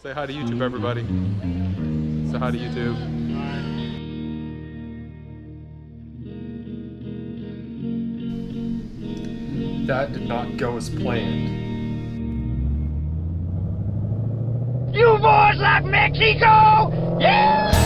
Say hi to YouTube, everybody. Say hi to YouTube. That did not go as planned. You boys like Mexico? Yeah!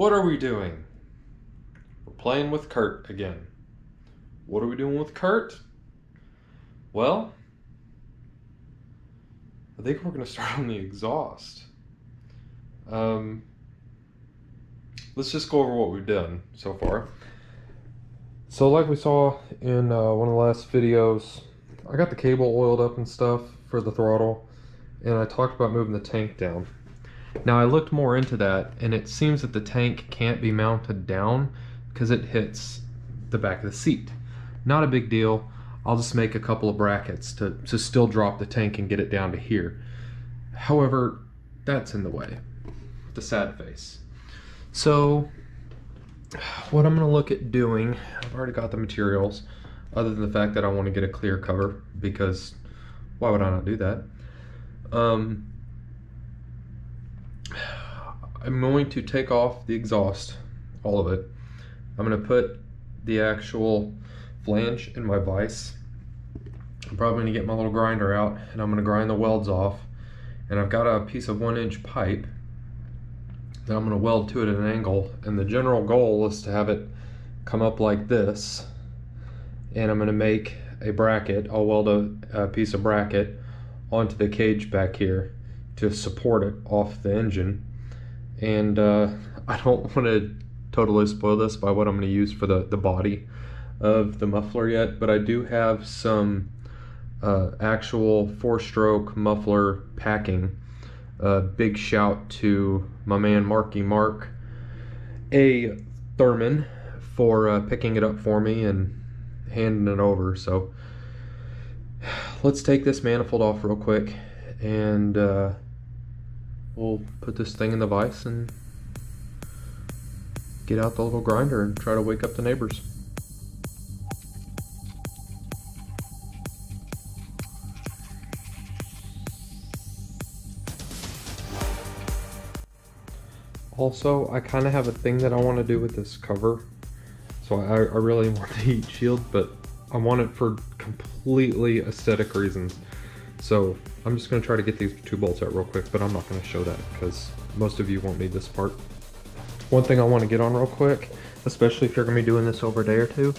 What are we doing? We're playing with Kurt again. What are we doing with Kurt? Well, I think we're going to start on the exhaust. Um, let's just go over what we've done so far. So, like we saw in uh, one of the last videos, I got the cable oiled up and stuff for the throttle, and I talked about moving the tank down. Now I looked more into that and it seems that the tank can't be mounted down because it hits the back of the seat. Not a big deal. I'll just make a couple of brackets to, to still drop the tank and get it down to here. However, that's in the way. The sad face. So what I'm going to look at doing, I've already got the materials other than the fact that I want to get a clear cover because why would I not do that? Um, I'm going to take off the exhaust, all of it. I'm going to put the actual flange in my vise. I'm probably going to get my little grinder out and I'm going to grind the welds off. And I've got a piece of one inch pipe that I'm going to weld to it at an angle. And the general goal is to have it come up like this. And I'm going to make a bracket. I'll weld a, a piece of bracket onto the cage back here to support it off the engine and uh, I don't want to totally spoil this by what I'm going to use for the, the body of the muffler yet, but I do have some uh, actual four-stroke muffler packing. Uh, big shout to my man Marky Mark, a Thurman, for uh, picking it up for me and handing it over. So let's take this manifold off real quick and uh, we'll put this thing in the vise and get out the little grinder and try to wake up the neighbors. Also, I kind of have a thing that I want to do with this cover. So I, I really want the heat shield, but I want it for completely aesthetic reasons. So I'm just gonna try to get these two bolts out real quick, but I'm not gonna show that because most of you won't need this part. One thing I wanna get on real quick, especially if you're gonna be doing this over a day or two,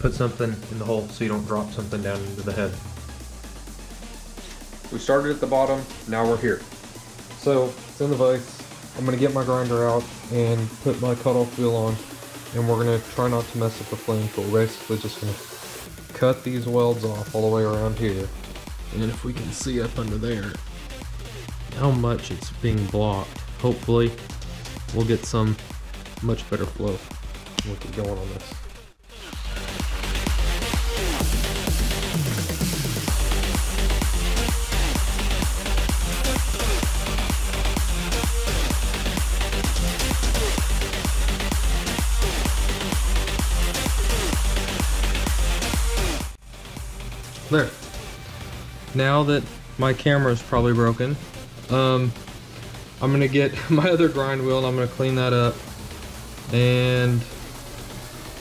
put something in the hole so you don't drop something down into the head. We started at the bottom, now we're here. So, it's in the vise. I'm gonna get my grinder out and put my cutoff wheel on and we're gonna try not to mess up the flame tool. We're basically just gonna cut these welds off all the way around here. And if we can see up under there how much it's being blocked, hopefully we'll get some much better flow. We'll get going on this. Now that my camera is probably broken, um, I'm gonna get my other grind wheel and I'm gonna clean that up. And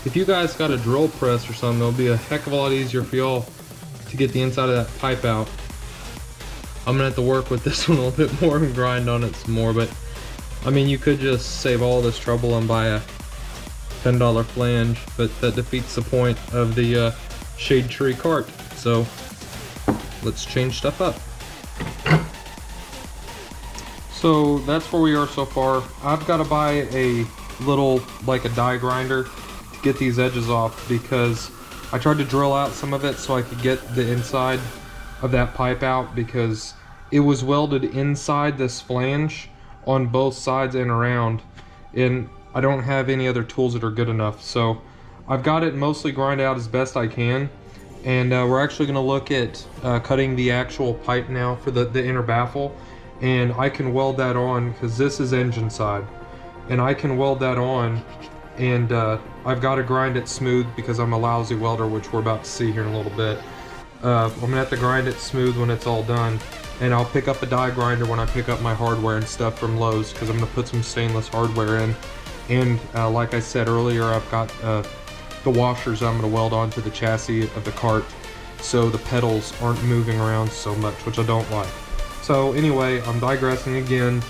if you guys got a drill press or something, it'll be a heck of a lot easier for y'all to get the inside of that pipe out. I'm gonna have to work with this one a little bit more and grind on it some more, but I mean, you could just save all this trouble and buy a $10 flange, but that defeats the point of the uh, shade tree cart. So let's change stuff up. So that's where we are so far. I've got to buy a little, like a die grinder to get these edges off because I tried to drill out some of it so I could get the inside of that pipe out because it was welded inside this flange on both sides and around and I don't have any other tools that are good enough so I've got it mostly grind out as best I can and uh, we're actually going to look at uh, cutting the actual pipe now for the, the inner baffle. And I can weld that on because this is engine side. And I can weld that on and uh, I've got to grind it smooth because I'm a lousy welder which we're about to see here in a little bit. Uh, I'm gonna have to grind it smooth when it's all done. And I'll pick up a die grinder when I pick up my hardware and stuff from Lowe's because I'm gonna put some stainless hardware in. And uh, like I said earlier I've got uh, the washers I'm gonna weld onto the chassis of the cart so the pedals aren't moving around so much which I don't like so anyway I'm digressing again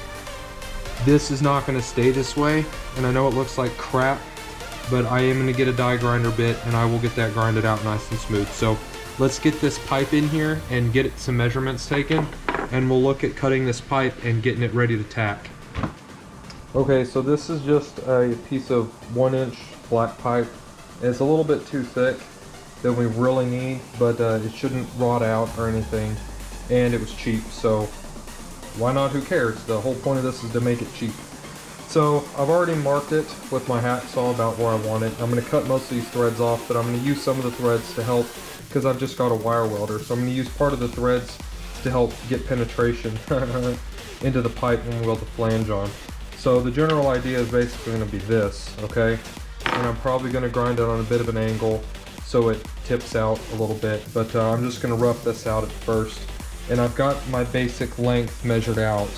this is not going to stay this way, and I know it looks like crap, but I am going to get a die grinder bit, and I will get that grinded out nice and smooth. So let's get this pipe in here and get some measurements taken, and we'll look at cutting this pipe and getting it ready to tack. Okay, so this is just a piece of one inch black pipe. It's a little bit too thick than we really need, but uh, it shouldn't rot out or anything. And it was cheap, so why not? Who cares? The whole point of this is to make it cheap. So I've already marked it with my hacksaw about where I want it. I'm going to cut most of these threads off, but I'm going to use some of the threads to help because I've just got a wire welder. So I'm going to use part of the threads to help get penetration into the pipe when we weld the flange on. So the general idea is basically going to be this, okay? And I'm probably going to grind it on a bit of an angle so it tips out a little bit. But uh, I'm just going to rough this out at first and I've got my basic length measured out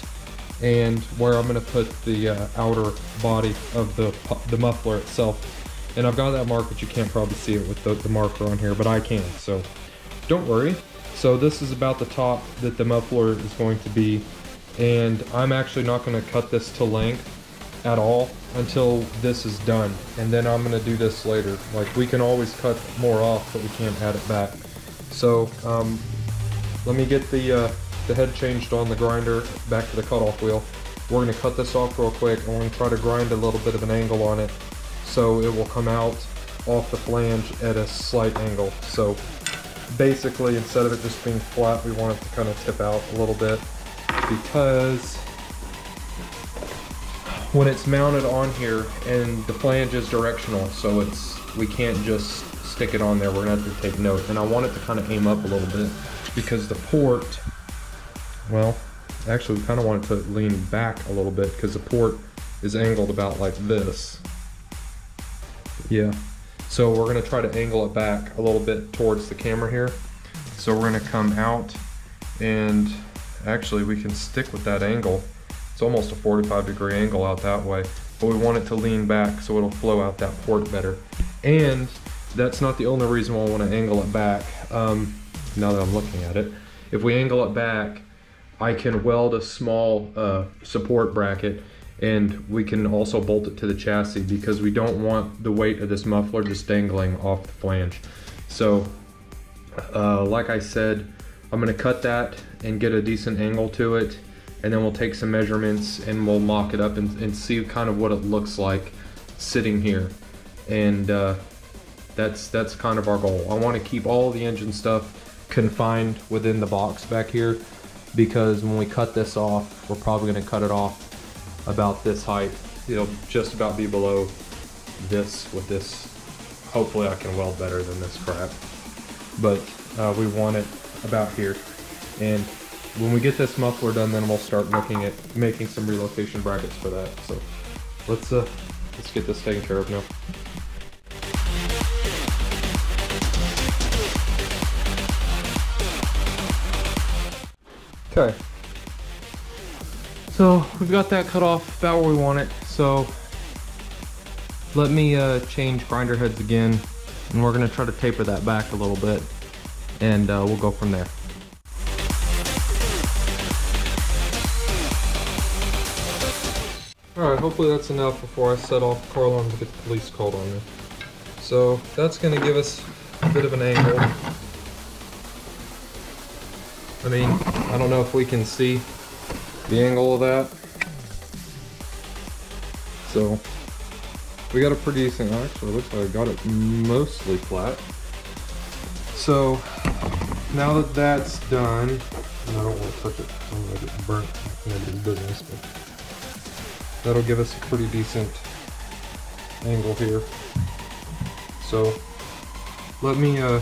and where I'm going to put the uh, outer body of the, the muffler itself. And I've got that mark, but you can't probably see it with the, the marker on here, but I can, so don't worry. So this is about the top that the muffler is going to be, and I'm actually not going to cut this to length at all until this is done, and then I'm to do this later. Like, we can always cut more off, but we can't add it back. So, um, let me get the, uh, the head changed on the grinder back to the cutoff wheel. We're to cut this off real quick and we're going to try to grind a little bit of an angle on it so it will come out off the flange at a slight angle. So basically instead of it just being flat we want it to kind of tip out a little bit because when it's mounted on here and the flange is directional so it's we can't just stick it on there we're gonna have to take note and I want it to kind of aim up a little bit because the port, well, actually we kind of want it to lean back a little bit because the port is angled about like this. Yeah, so we're gonna try to angle it back a little bit towards the camera here. So we're gonna come out and actually we can stick with that angle. It's almost a 45 degree angle out that way, but we want it to lean back so it'll flow out that port better. And that's not the only reason why I want to angle it back. Um, now that I'm looking at it. If we angle it back, I can weld a small uh, support bracket and we can also bolt it to the chassis because we don't want the weight of this muffler just dangling off the flange. So, uh, like I said, I'm gonna cut that and get a decent angle to it and then we'll take some measurements and we'll mock it up and, and see kind of what it looks like sitting here. And uh, that's, that's kind of our goal. I wanna keep all the engine stuff confined within the box back here because when we cut this off, we're probably gonna cut it off about this height. It'll just about be below this with this. Hopefully I can weld better than this crap. But uh, we want it about here. And when we get this muffler done, then we'll start looking at making some relocation brackets for that. So let's uh, let's get this taken care of now. Okay. So we've got that cut off about where we want it. So let me uh, change grinder heads again and we're gonna try to taper that back a little bit and uh, we'll go from there. Alright, hopefully that's enough before I set off Carlon to get the police called on me. So that's gonna give us a bit of an angle. I mean, I don't know if we can see the angle of that. So, we got a pretty decent, actually looks like I got it mostly flat. So now that that's done, and I don't want to touch it, I'm gonna get burnt nobody's business, but that'll give us a pretty decent angle here. So let me uh,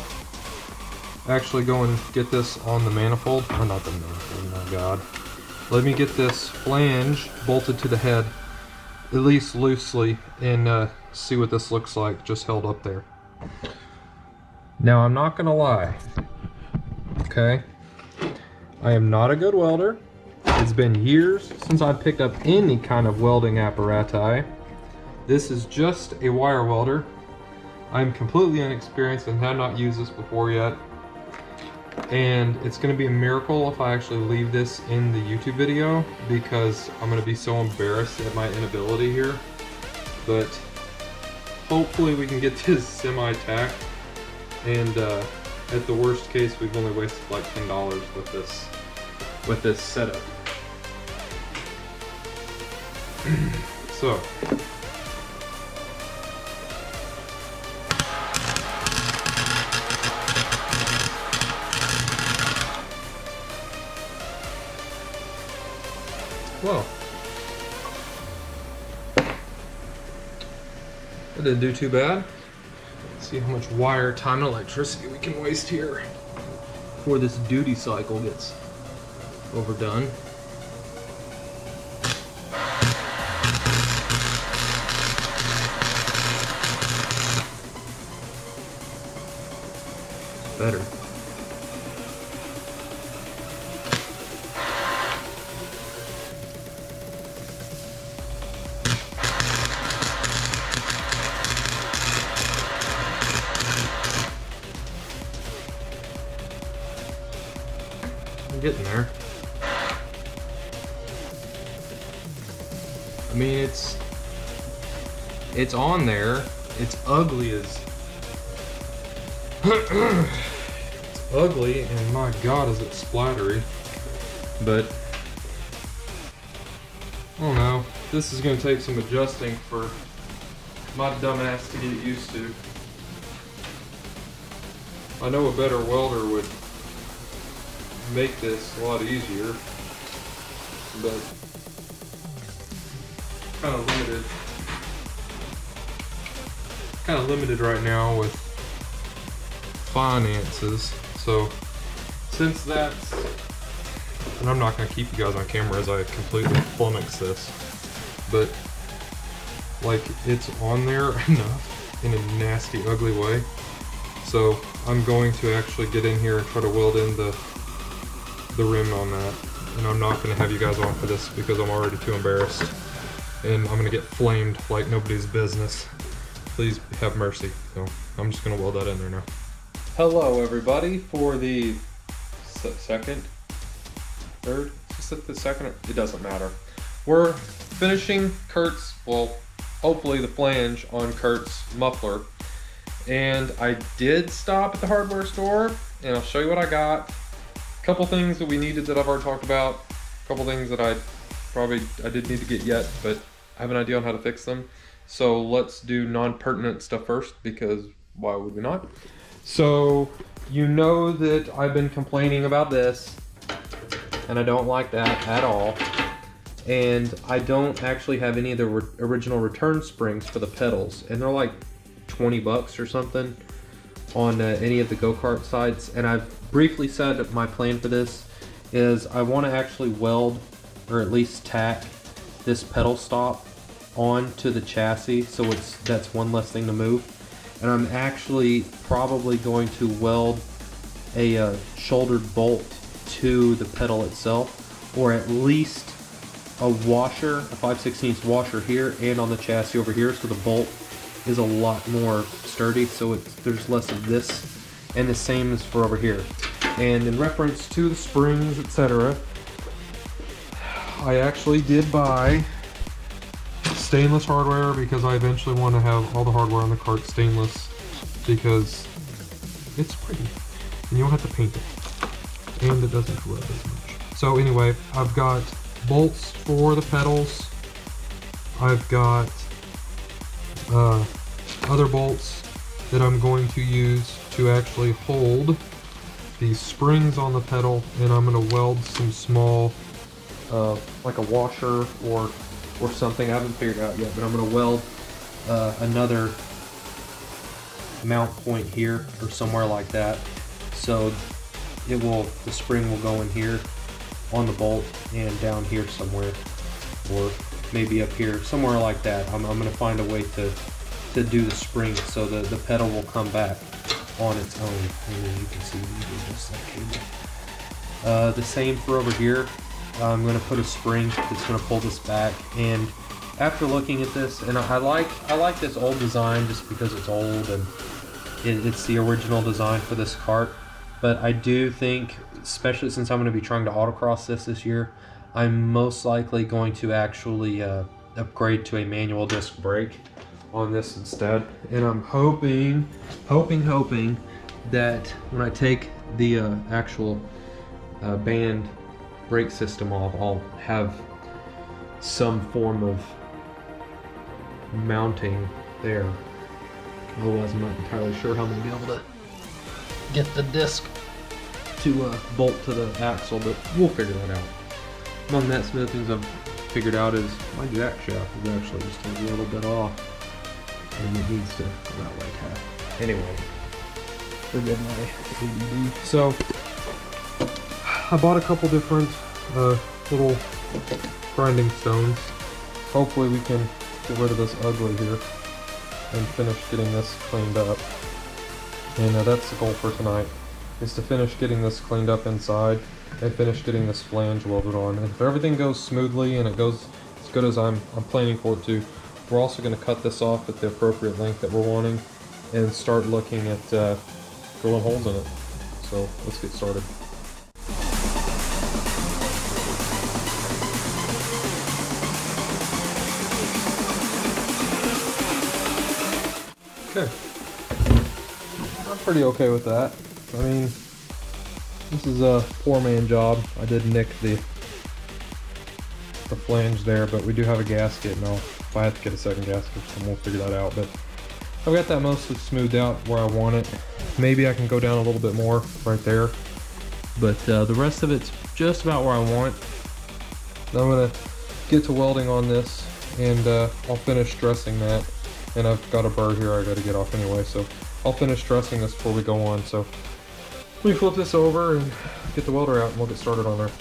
actually go and get this on the manifold. Oh, not the manifold, my god. Let me get this flange bolted to the head, at least loosely, and uh, see what this looks like just held up there. Now, I'm not gonna lie, okay? I am not a good welder. It's been years since I've picked up any kind of welding apparatus. This is just a wire welder. I'm completely inexperienced and have not used this before yet. And it's gonna be a miracle if I actually leave this in the YouTube video because I'm gonna be so embarrassed at my inability here. But hopefully we can get this semi-tacked and uh, at the worst case we've only wasted like $10 with this with this setup. So Well, that didn't do too bad. Let's see how much wire, time, and electricity we can waste here before this duty cycle gets overdone. Better. I'm getting there. I mean, it's it's on there. It's ugly as ugly, and my God, is it splattery. But I don't know. This is gonna take some adjusting for my dumbass to get used to. I know a better welder would make this a lot easier, but kind of limited. Kind of limited right now with finances. So since that's, and I'm not gonna keep you guys on camera as I completely flummox this, but like it's on there enough in a nasty, ugly way. So I'm going to actually get in here and try to weld in the the rim on that. And I'm not gonna have you guys on for this because I'm already too embarrassed. And I'm gonna get flamed like nobody's business. Please have mercy. So I'm just gonna weld that in there now. Hello everybody for the second, third, is it the second? It doesn't matter. We're finishing Kurt's, well, hopefully the flange on Kurt's muffler. And I did stop at the hardware store and I'll show you what I got A couple things that we needed that I've already talked about. A couple things that I probably I did need to get yet, but I have an idea on how to fix them. So let's do non-pertinent stuff first because why would we not? So you know that I've been complaining about this and I don't like that at all. And I don't actually have any of the re original return springs for the pedals. And they're like 20 bucks or something on uh, any of the go-kart sites. And I've briefly said my plan for this is I want to actually weld or at least tack this pedal stop onto the chassis so it's that's one less thing to move and I'm actually probably going to weld a uh, shouldered bolt to the pedal itself or at least a washer a 5 16 washer here and on the chassis over here so the bolt is a lot more sturdy so there's less of this and the same is for over here. And in reference to the springs etc I actually did buy stainless hardware because I eventually want to have all the hardware on the cart stainless because it's pretty and you don't have to paint it and it doesn't corrode as much. So anyway I've got bolts for the pedals. I've got uh, other bolts that I'm going to use to actually hold the springs on the pedal and I'm going to weld some small uh, like a washer or or something. I haven't figured out yet but I'm going to weld uh, another mount point here or somewhere like that. So it will the spring will go in here on the bolt and down here somewhere or maybe up here somewhere like that. I'm, I'm gonna find a way to to do the spring so the, the pedal will come back on its own. And as you can see just like cable. Uh, the same for over here I'm gonna put a spring that's gonna pull this back and after looking at this and I, I like I like this old design just because it's old and it, it's the original design for this cart but I do think, especially since I'm going to be trying to autocross this this year, I'm most likely going to actually uh, upgrade to a manual disc brake on this instead. And I'm hoping, hoping, hoping that when I take the uh, actual uh, band brake system off, I'll have some form of mounting there. Otherwise, I'm not entirely sure how I'm going to be able to get the disc to uh, bolt to the axle, but we'll figure that out. Among that, some of the things I've figured out is my jack shaft is actually just a little bit off, and it needs to go that way half. Anyway, forget my ADD. So, I bought a couple different uh, little grinding stones. Hopefully we can get rid of this ugly here and finish getting this cleaned up. And uh, that's the goal for tonight, is to finish getting this cleaned up inside and finish getting this flange welded on. And if everything goes smoothly and it goes as good as I'm, I'm planning for it to, we're also going to cut this off at the appropriate length that we're wanting and start looking at uh, drilling holes in it. So let's get started. Okay. I'm pretty okay with that. I mean, this is a poor man job. I did nick the the flange there, but we do have a gasket, and I'll, if I have to get a second gasket, then we'll figure that out. But I've got that mostly smoothed out where I want it. Maybe I can go down a little bit more right there, but uh, the rest of it's just about where I want. Now I'm gonna get to welding on this, and uh, I'll finish dressing that. And I've got a burr here I gotta get off anyway, so I'll finish dressing this before we go on. So me flip this over and get the welder out, and we'll get started on there.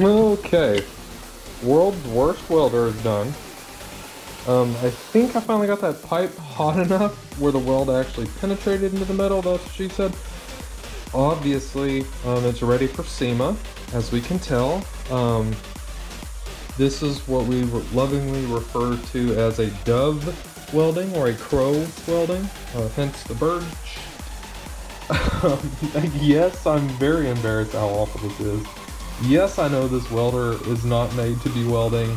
Okay, world's worst welder is done. Um, I think I finally got that pipe hot enough where the weld actually penetrated into the metal, that's what she said. Obviously, um, it's ready for SEMA, as we can tell. Um, this is what we lovingly refer to as a dove welding or a crow welding, uh, hence the bird. yes, I'm very embarrassed how awful this is. Yes, I know this welder is not made to be welding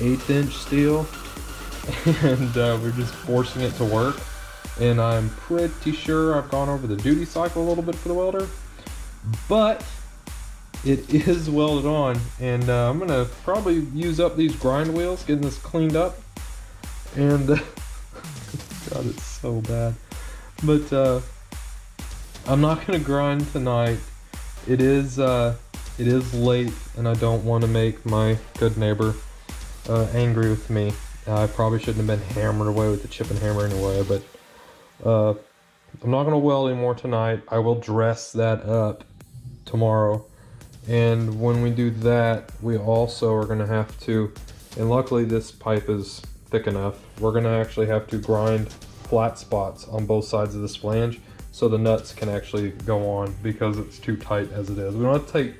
eighth inch steel, and uh, we're just forcing it to work. And I'm pretty sure I've gone over the duty cycle a little bit for the welder, but it is welded on. And uh, I'm gonna probably use up these grind wheels, getting this cleaned up. And God, it's so bad. But uh, I'm not gonna grind tonight. It is uh, it is late, and I don't want to make my good neighbor uh, angry with me. I probably shouldn't have been hammered away with the chip and hammer anyway, but uh, I'm not gonna weld anymore tonight. I will dress that up tomorrow. And when we do that, we also are gonna have to, and luckily this pipe is thick enough, we're gonna actually have to grind flat spots on both sides of this flange so the nuts can actually go on because it's too tight as it is. We don't have to take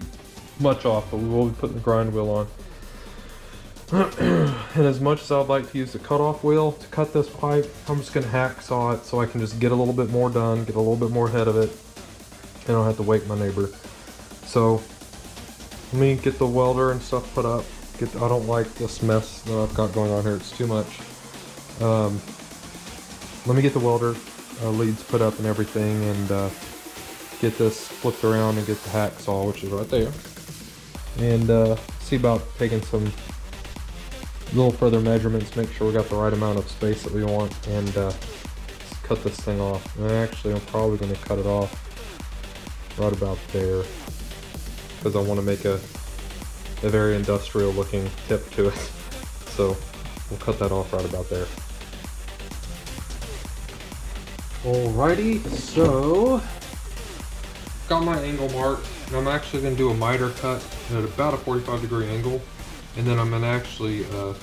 much off, but we will be putting the grind wheel on. and as much as I'd like to use the cutoff wheel to cut this pipe, I'm just gonna hacksaw it so I can just get a little bit more done, get a little bit more ahead of it, and I don't have to wake my neighbor. So let me get the welder and stuff put up. Get I don't like this mess that I've got going on here. It's too much. Um, let me get the welder uh, leads put up and everything, and uh, get this flipped around and get the hacksaw, which is right there and uh, see about taking some little further measurements, make sure we got the right amount of space that we want, and uh, cut this thing off. And actually, I'm probably going to cut it off right about there because I want to make a, a very industrial looking tip to it. So we'll cut that off right about there. Alrighty, so got my angle marked and I'm actually going to do a miter cut at about a 45 degree angle and then I'm going to actually uh,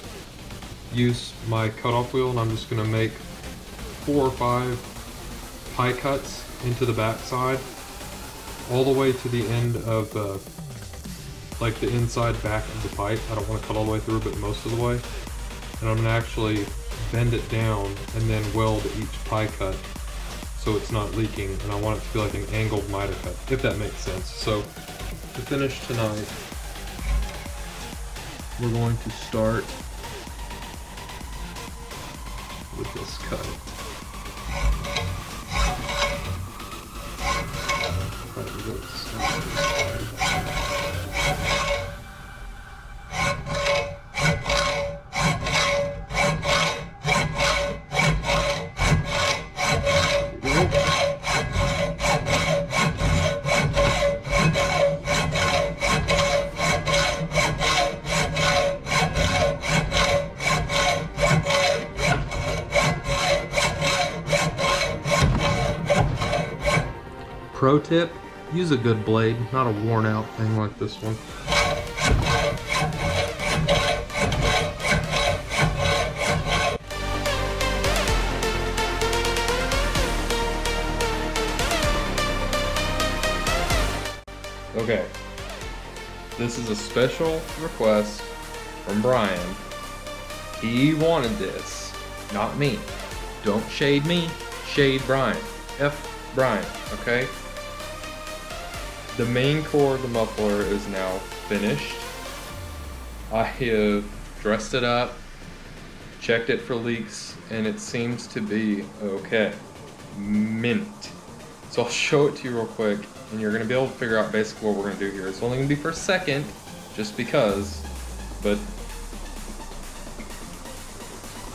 use my cutoff wheel and I'm just going to make four or five pie cuts into the back side all the way to the end of the like the inside back of the pipe. I don't want to cut all the way through but most of the way. And I'm going to actually bend it down and then weld each pie cut so it's not leaking and I want it to feel like an angled miter cut, if that makes sense. So to finish tonight, we're going to start with this cut. Tip, use a good blade, not a worn out thing like this one. Okay, this is a special request from Brian. He wanted this, not me. Don't shade me, shade Brian. F Brian, okay? The main core of the muffler is now finished. I have dressed it up, checked it for leaks, and it seems to be okay. Mint. So I'll show it to you real quick, and you're gonna be able to figure out basically what we're gonna do here. It's only gonna be for a second, just because, but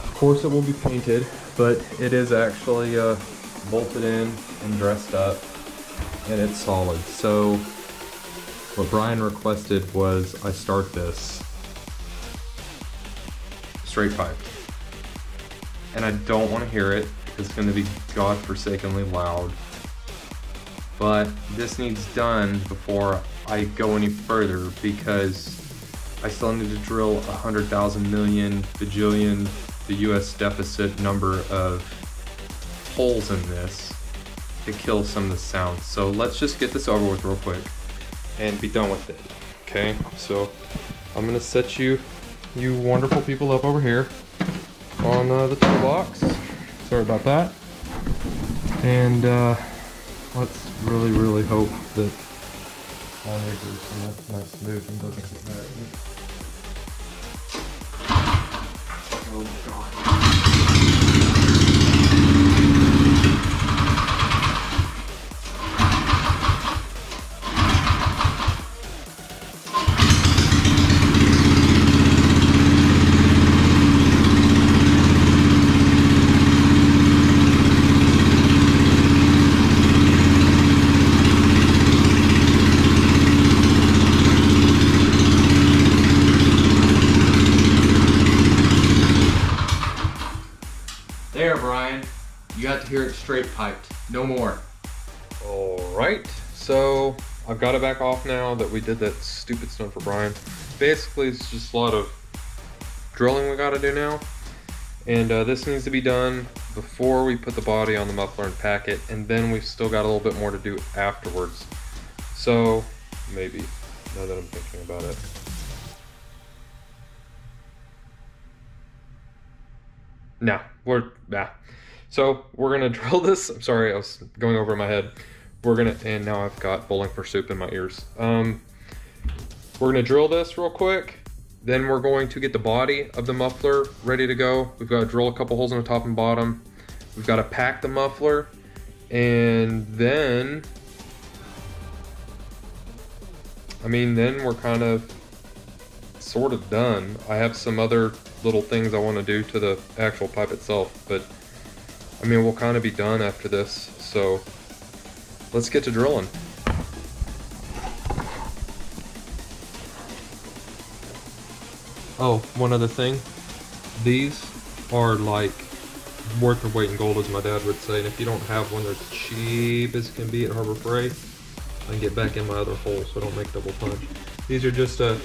of course it will be painted, but it is actually uh, bolted in and dressed up and it's solid. So what Brian requested was I start this straight pipe. And I don't want to hear it it's going to be godforsakenly loud. But this needs done before I go any further because I still need to drill a hundred thousand million bajillion the US deficit number of holes in this to kill some of the sounds. So let's just get this over with real quick and be done with it. Okay, so I'm gonna set you, you wonderful people up over here on uh, the toolbox. Sorry about that. And uh, let's really, really hope that nice and doesn't get. Oh god. More. All right. So I've got it back off now that we did that stupid stuff for Brian. Basically, it's just a lot of drilling we got to do now. And uh, this needs to be done before we put the body on the muffler and pack it. And then we've still got a little bit more to do afterwards. So maybe, now that I'm thinking about it. No, we're nah. So we're gonna drill this. I'm sorry, I was going over my head. We're gonna and now I've got bowling for soup in my ears. Um, we're gonna drill this real quick. Then we're going to get the body of the muffler ready to go. We've got to drill a couple holes in the top and bottom. We've got to pack the muffler, and then I mean, then we're kind of sort of done. I have some other little things I want to do to the actual pipe itself. But I mean, we'll kind of be done after this. So let's get to drilling. Oh, one other thing. These are like worth their weight in gold, as my dad would say. And if you don't have one, they're cheap as can be at Harbor Freight. I can get back in my other hole so I don't make double punch. These are just a,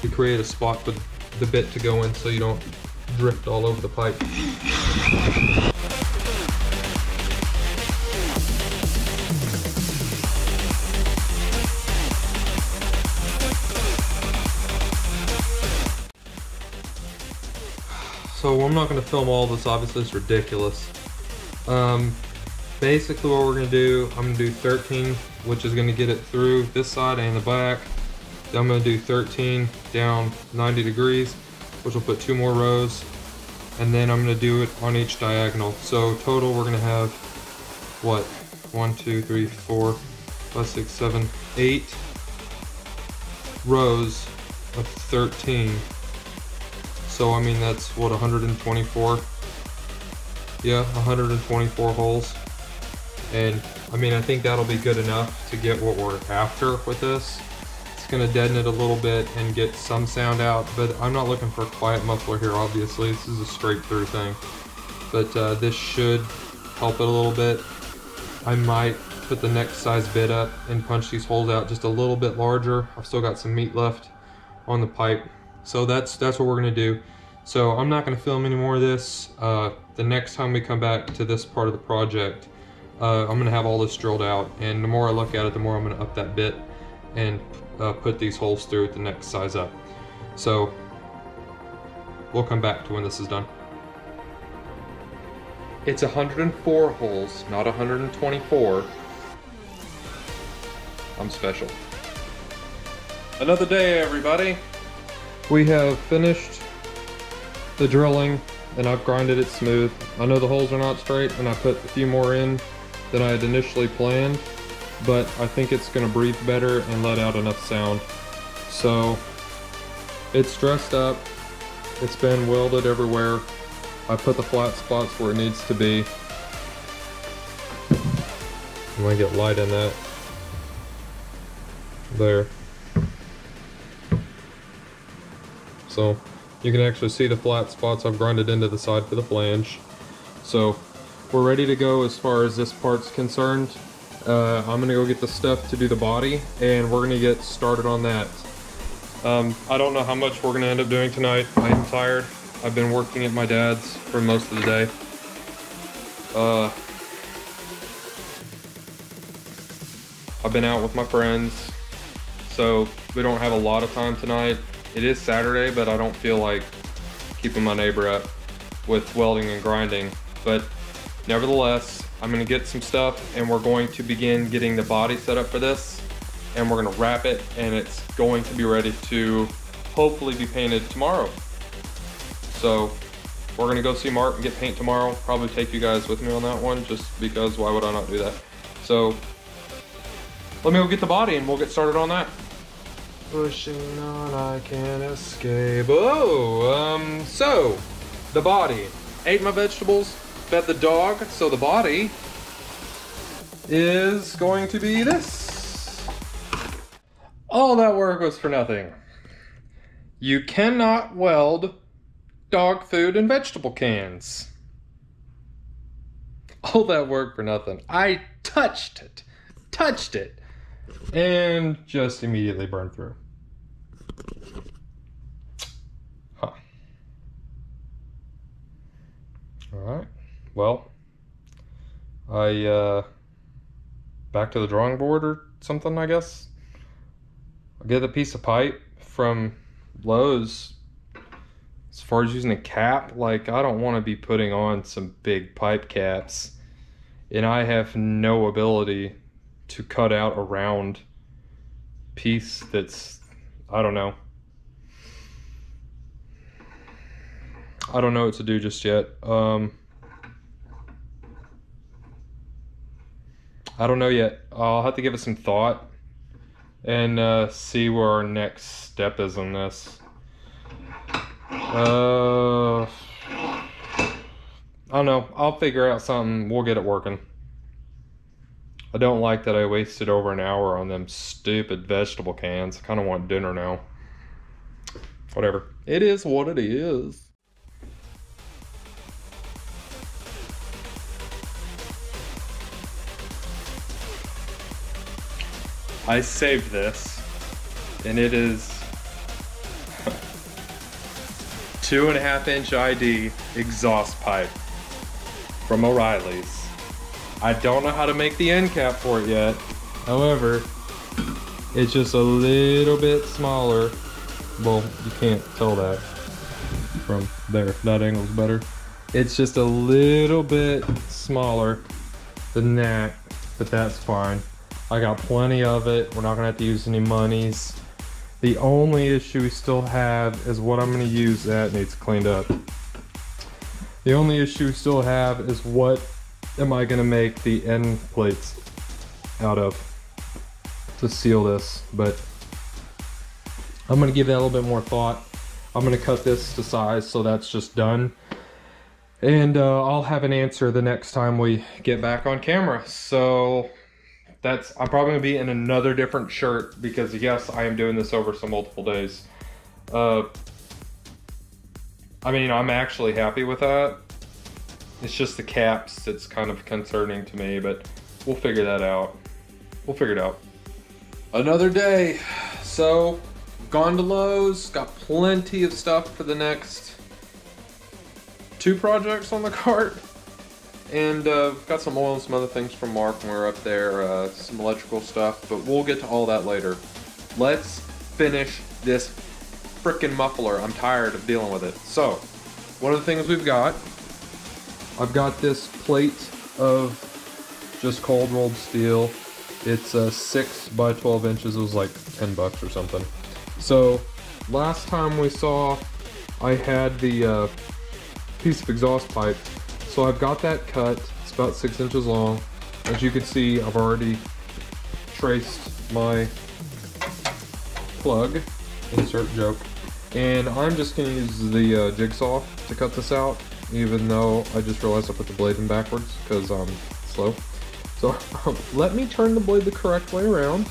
to create a spot for the bit to go in so you don't drift all over the pipe. So I'm not going to film all this, obviously it's ridiculous. Um, basically what we're going to do, I'm going to do 13, which is going to get it through this side and the back. Then I'm going to do 13 down 90 degrees, which will put two more rows. And then I'm going to do it on each diagonal. So total we're going to have, what, one, two, three, four, five, six, seven, eight rows of 13 so I mean that's what 124 yeah 124 holes. And I mean I think that'll be good enough to get what we're after with this it's gonna deaden it a little bit and get some sound out but I'm not looking for a quiet muffler here obviously this is a straight through thing but uh, this should help it a little bit I might put the next size bit up and punch these holes out just a little bit larger I've still got some meat left on the pipe so that's that's what we're gonna do. So I'm not gonna film any more of this. Uh, the next time we come back to this part of the project, uh, I'm gonna have all this drilled out. And the more I look at it, the more I'm gonna up that bit and uh, put these holes through the next size up. So we'll come back to when this is done. It's 104 holes, not 124. I'm special. Another day, everybody. We have finished the drilling and I've grinded it smooth. I know the holes are not straight and I put a few more in than I had initially planned, but I think it's gonna breathe better and let out enough sound. So it's dressed up, it's been welded everywhere. I put the flat spots where it needs to be. I'm gonna get light in that. There. So you can actually see the flat spots I've grinded into the side for the flange. So we're ready to go as far as this part's concerned. Uh, I'm gonna go get the stuff to do the body and we're gonna get started on that. Um, I don't know how much we're gonna end up doing tonight. I'm tired. I've been working at my dad's for most of the day. Uh, I've been out with my friends, so we don't have a lot of time tonight. It is Saturday, but I don't feel like keeping my neighbor up with welding and grinding. But nevertheless, I'm gonna get some stuff and we're going to begin getting the body set up for this. And we're gonna wrap it and it's going to be ready to hopefully be painted tomorrow. So we're gonna go see Mark and get paint tomorrow. Probably take you guys with me on that one just because why would I not do that? So let me go get the body and we'll get started on that. Pushing on, I can't escape. Oh, um, so, the body. Ate my vegetables, fed the dog, so the body is going to be this. All that work was for nothing. You cannot weld dog food and vegetable cans. All that work for nothing. I touched it, touched it, and just immediately burned through. Huh. All right. Well, I uh, back to the drawing board or something, I guess. I get a piece of pipe from Lowe's. As far as using a cap, like I don't want to be putting on some big pipe caps, and I have no ability to cut out a round piece that's I don't know. I don't know what to do just yet. Um, I don't know yet. I'll have to give it some thought and uh, see where our next step is on this. Uh, I don't know. I'll figure out something. We'll get it working. I don't like that I wasted over an hour on them stupid vegetable cans. I kind of want dinner now. Whatever. It is what it is. I saved this, and it is two and a half inch ID exhaust pipe from O'Reilly's. I don't know how to make the end cap for it yet. However, it's just a little bit smaller. Well, you can't tell that from there. That angle's better. It's just a little bit smaller than that, but that's fine. I got plenty of it. We're not gonna have to use any monies. The only issue we still have is what I'm gonna use that needs cleaned up. The only issue we still have is what am I gonna make the end plates out of to seal this, but I'm gonna give that a little bit more thought. I'm gonna cut this to size so that's just done. And uh, I'll have an answer the next time we get back on camera. So that's I'm probably gonna be in another different shirt because yes, I am doing this over some multiple days. Uh, I mean, I'm actually happy with that. It's just the caps that's kind of concerning to me, but we'll figure that out. We'll figure it out. Another day. So, gone to Lowe's, got plenty of stuff for the next two projects on the cart. And uh, got some oil and some other things from Mark when we were up there, uh, some electrical stuff, but we'll get to all that later. Let's finish this freaking muffler. I'm tired of dealing with it. So, one of the things we've got, I've got this plate of just cold rolled steel. It's uh, 6 by 12 inches. It was like 10 bucks or something. So, last time we saw, I had the uh, piece of exhaust pipe so I've got that cut. It's about six inches long. As you can see, I've already traced my plug, insert joke. And I'm just gonna use the uh, jigsaw to cut this out, even though I just realized I put the blade in backwards because I'm slow. So let me turn the blade the correct way around.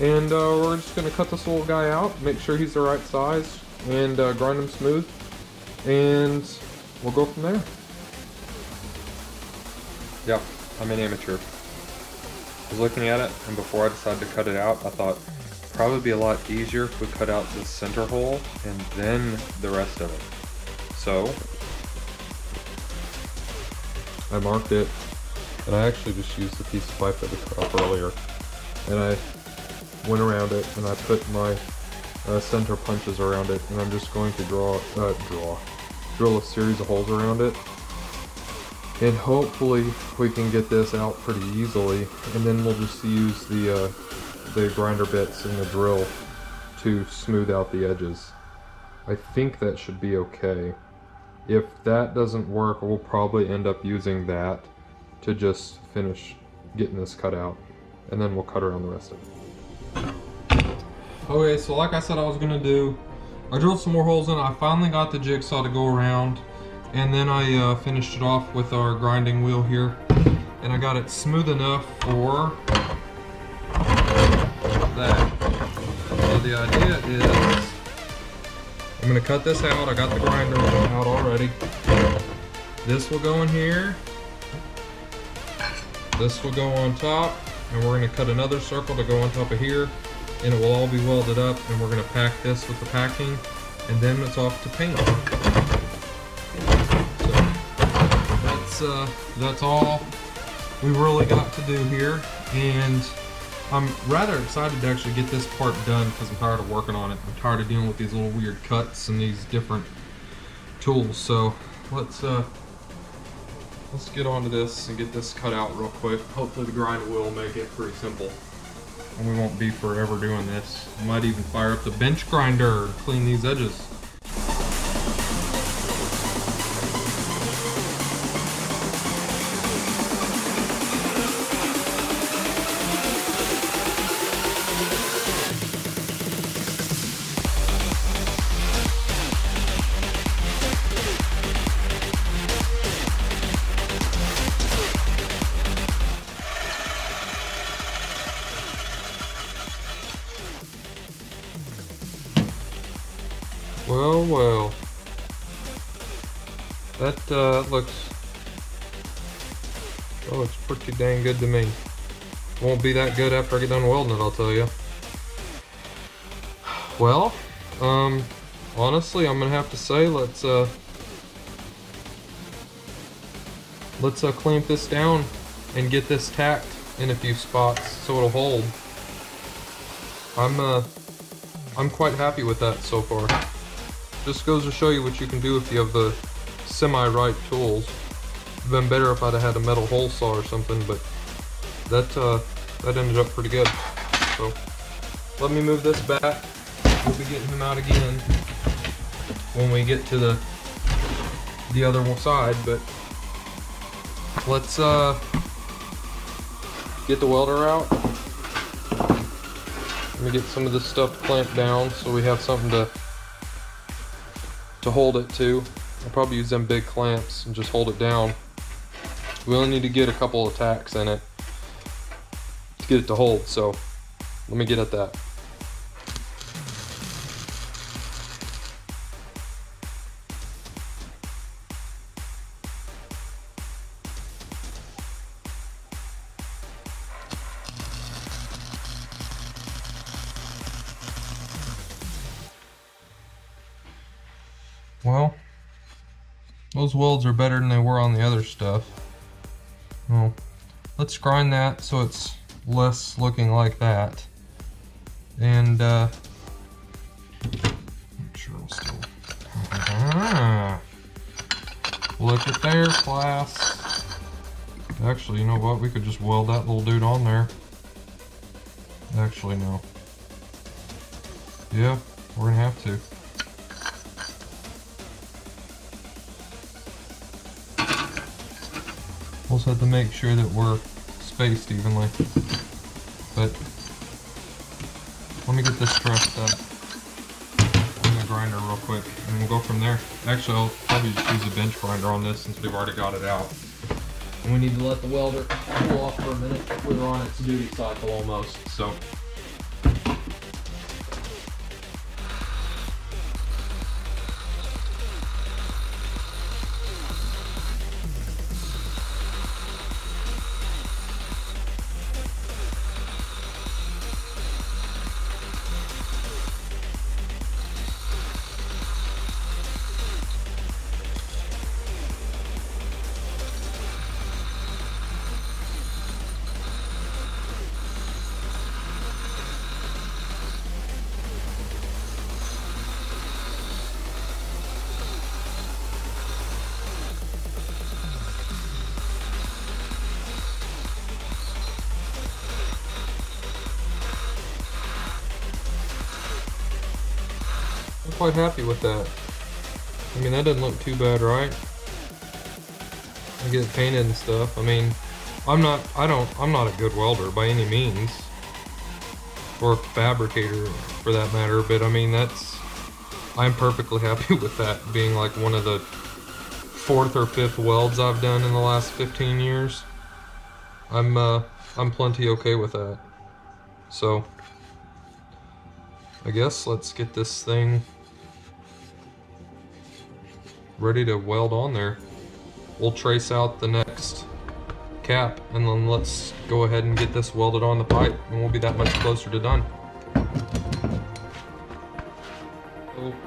And uh, we're just gonna cut this little guy out, make sure he's the right size, and uh, grind him smooth. And we'll go from there. Yeah, I'm an amateur. I was looking at it, and before I decided to cut it out, I thought probably be a lot easier if we cut out the center hole and then the rest of it. So, I marked it, and I actually just used the piece of pipe that we cut off earlier, and I went around it, and I put my uh, center punches around it, and I'm just going to draw, uh, draw, drill a series of holes around it and hopefully we can get this out pretty easily. And then we'll just use the uh, the grinder bits and the drill to smooth out the edges. I think that should be okay. If that doesn't work we'll probably end up using that to just finish getting this cut out. And then we'll cut around the rest of it. Okay so like I said I was gonna do I drilled some more holes in I finally got the jigsaw to go around and then I uh, finished it off with our grinding wheel here. And I got it smooth enough for that. So the idea is, I'm gonna cut this out. I got the grinder out already. This will go in here. This will go on top. And we're gonna cut another circle to go on top of here. And it will all be welded up. And we're gonna pack this with the packing. And then it's off to paint. That's uh, that's all we really got to do here, and I'm rather excited to actually get this part done because I'm tired of working on it. I'm tired of dealing with these little weird cuts and these different tools. So let's uh, let's get onto this and get this cut out real quick. Hopefully the grind will make it pretty simple. And we won't be forever doing this. Might even fire up the bench grinder clean these edges. Dang good to me. Won't be that good after I get done welding it, I'll tell you. Well, um, honestly, I'm gonna have to say let's uh, let's uh, clamp this down and get this tacked in a few spots so it'll hold. I'm uh, I'm quite happy with that so far. Just goes to show you what you can do if you have the semi-right tools. It'd been better if I'd have had a metal hole saw or something, but that uh, that ended up pretty good. So let me move this back. We'll be getting him out again when we get to the the other side, but let's uh get the welder out. Let me get some of this stuff clamped down so we have something to to hold it to. I'll probably use them big clamps and just hold it down. We only need to get a couple of tacks in it to get it to hold, so let me get at that. Well, those welds are better than they were on the other stuff. Well, let's grind that so it's less looking like that. And, uh, I'm sure we'll still. Look at there, class. Actually, you know what? We could just weld that little dude on there. Actually, no. Yeah, we're gonna have to. Also have to make sure that we're spaced evenly. But let me get this stressed up in the grinder real quick and we'll go from there. Actually, I'll probably just use a bench grinder on this since we've already got it out. And we need to let the welder cool off for a minute. We're on its duty cycle almost, so. Quite happy with that. I mean, that doesn't look too bad, right? I get it painted and stuff. I mean, I'm not, I don't, I'm not a good welder by any means. Or fabricator for that matter, but I mean, that's, I'm perfectly happy with that being like one of the fourth or fifth welds I've done in the last 15 years. I'm, uh, I'm plenty okay with that. So, I guess let's get this thing ready to weld on there. We'll trace out the next cap and then let's go ahead and get this welded on the pipe and we'll be that much closer to done.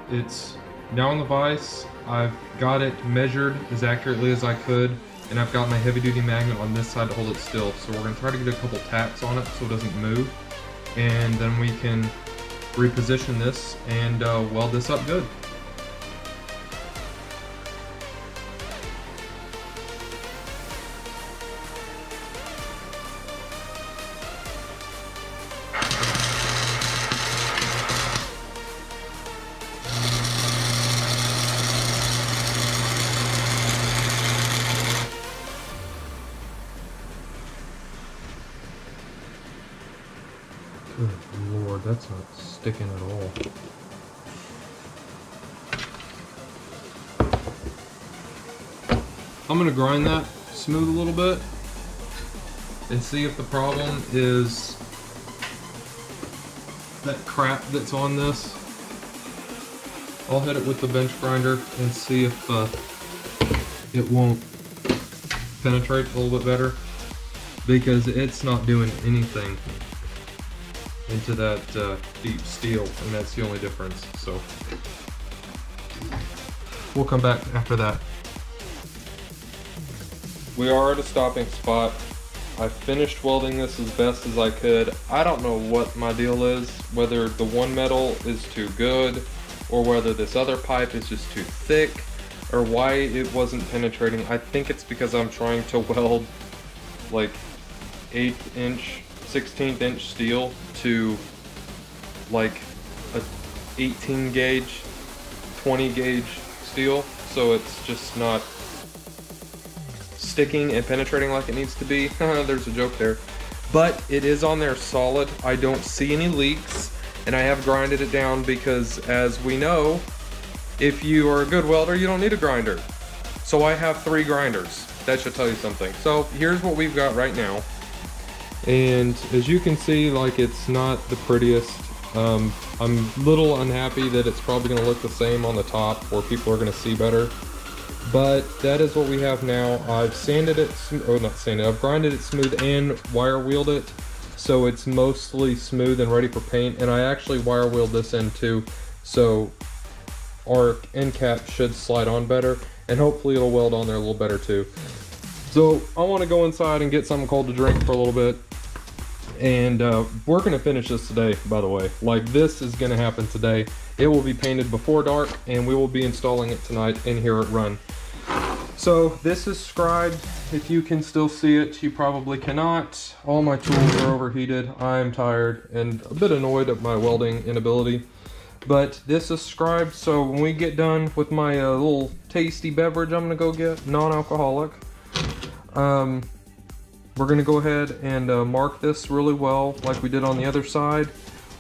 It's down the vise. I've got it measured as accurately as I could and I've got my heavy duty magnet on this side to hold it still. So we're gonna try to get a couple tacks on it so it doesn't move and then we can reposition this and uh, weld this up. Good that's not sticking at all. I'm gonna grind that smooth a little bit and see if the problem is that crap that's on this I'll hit it with the bench grinder and see if uh, it won't penetrate a little bit better because it's not doing anything into that uh, deep steel and that's the only difference so. We'll come back after that. We are at a stopping spot. I finished welding this as best as I could. I don't know what my deal is whether the one metal is too good or whether this other pipe is just too thick or why it wasn't penetrating. I think it's because I'm trying to weld like 8 inch 16th inch steel to like a 18 gauge 20 gauge steel so it's just not sticking and penetrating like it needs to be. There's a joke there. But it is on there solid. I don't see any leaks and I have grinded it down because as we know if you are a good welder you don't need a grinder. So I have three grinders. That should tell you something. So here's what we've got right now and as you can see like it's not the prettiest. Um, I'm a little unhappy that it's probably going to look the same on the top where people are going to see better. But that is what we have now. I've sanded it oh not sanded I've grinded it smooth and wire wheeled it. So it's mostly smooth and ready for paint. And I actually wire wheeled this in too. So our end cap should slide on better. And hopefully it'll weld on there a little better too so I want to go inside and get something cold to drink for a little bit. And uh, we're gonna finish this today by the way. Like this is gonna happen today. It will be painted before dark and we will be installing it tonight and here at run. So this is scribed. If you can still see it you probably cannot. All my tools are overheated. I'm tired and a bit annoyed at my welding inability. But this is scribed so when we get done with my uh, little tasty beverage i'm gonna go get non-alcoholic um, we're going to go ahead and uh, mark this really well like we did on the other side.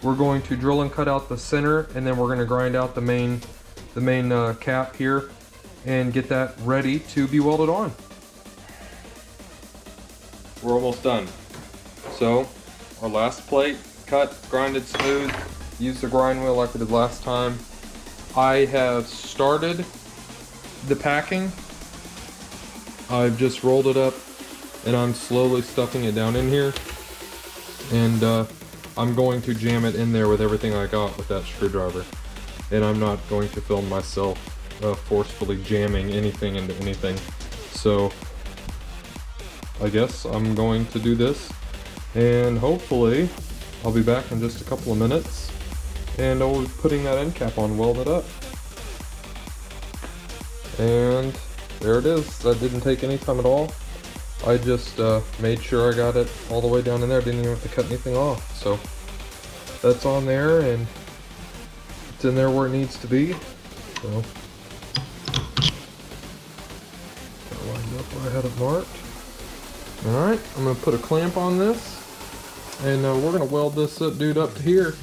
We're going to drill and cut out the center and then we're going to grind out the main, the main uh, cap here and get that ready to be welded on. We're almost done. So our last plate, cut, grinded smooth, use the grind wheel like we did last time. I have started the packing. I've just rolled it up and I'm slowly stuffing it down in here. And uh, I'm going to jam it in there with everything I got with that screwdriver. And I'm not going to film myself uh, forcefully jamming anything into anything. So I guess I'm going to do this. And hopefully I'll be back in just a couple of minutes. And I'll be putting that end cap on welded up. And there it is that didn't take any time at all I just uh, made sure I got it all the way down in there. Didn't even have to cut anything off. So that's on there and it's in there where it needs to be. So lined up where I had it marked. Alright, I'm going to put a clamp on this and uh, we're going to weld this up, dude up to here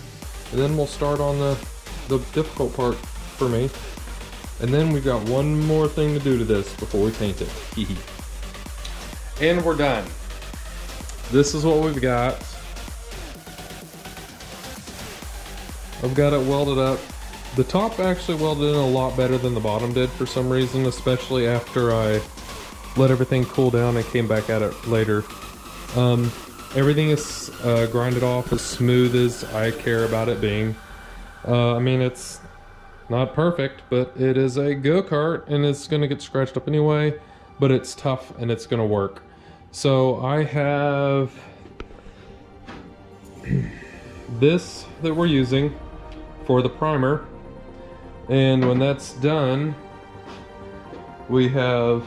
and then we'll start on the, the difficult part for me. And then we've got one more thing to do to this before we paint it. And we're done. This is what we've got. I've got it welded up. The top actually welded in a lot better than the bottom did for some reason, especially after I let everything cool down and came back at it later. Um, everything is uh, grinded off as smooth as I care about it being. Uh, I mean, it's not perfect, but it is a go-kart and it's going to get scratched up anyway, but it's tough and it's going to work. So I have this that we're using for the primer. And when that's done, we have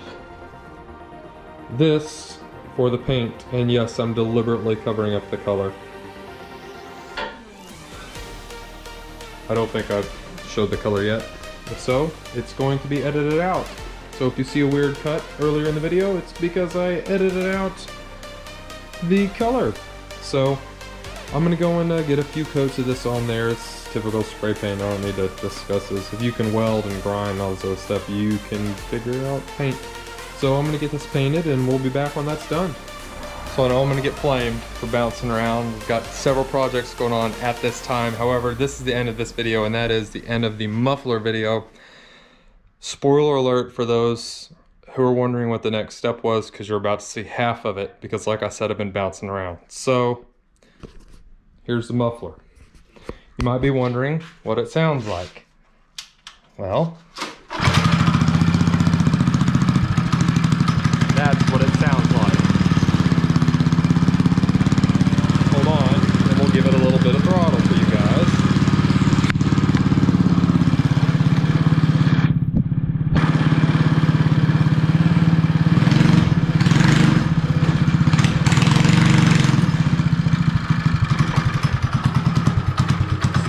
this for the paint. And yes, I'm deliberately covering up the color. I don't think I've showed the color yet. If so, it's going to be edited out. So if you see a weird cut earlier in the video, it's because I edited out the color. So I'm gonna go and uh, get a few coats of this on there. It's typical spray paint, I don't need to discuss this. If you can weld and grind all this other stuff, you can figure out paint. So I'm gonna get this painted and we'll be back when that's done. So I know I'm gonna get flamed for bouncing around. We've got several projects going on at this time. However, this is the end of this video and that is the end of the muffler video. Spoiler alert for those who are wondering what the next step was because you're about to see half of it because like I said, I've been bouncing around. So here's the muffler. You might be wondering what it sounds like. Well, that's what it sounds like. Hold on, and we'll give it a little bit of throttle for you guys.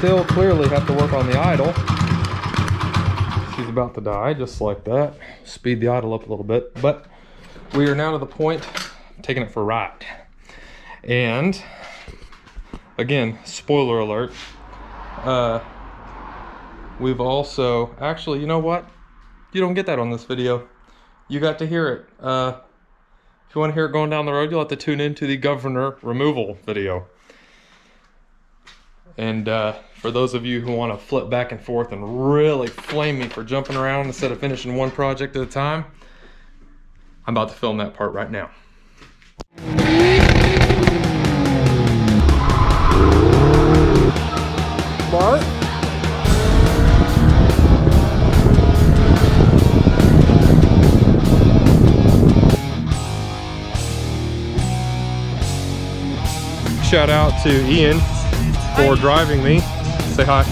Still clearly have to work on the idle. She's about to die, just like that. Speed the idle up a little bit, but we are now to the point taking it for a ride. And again, spoiler alert. Uh, we've also actually, you know what? You don't get that on this video. You got to hear it. Uh, if you want to hear it going down the road, you'll have to tune in to the governor removal video. And uh, for those of you who want to flip back and forth and really flame me for jumping around instead of finishing one project at a time, I'm about to film that part right now. Bart? Shout out to Ian for driving me. Say hi,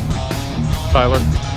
Tyler.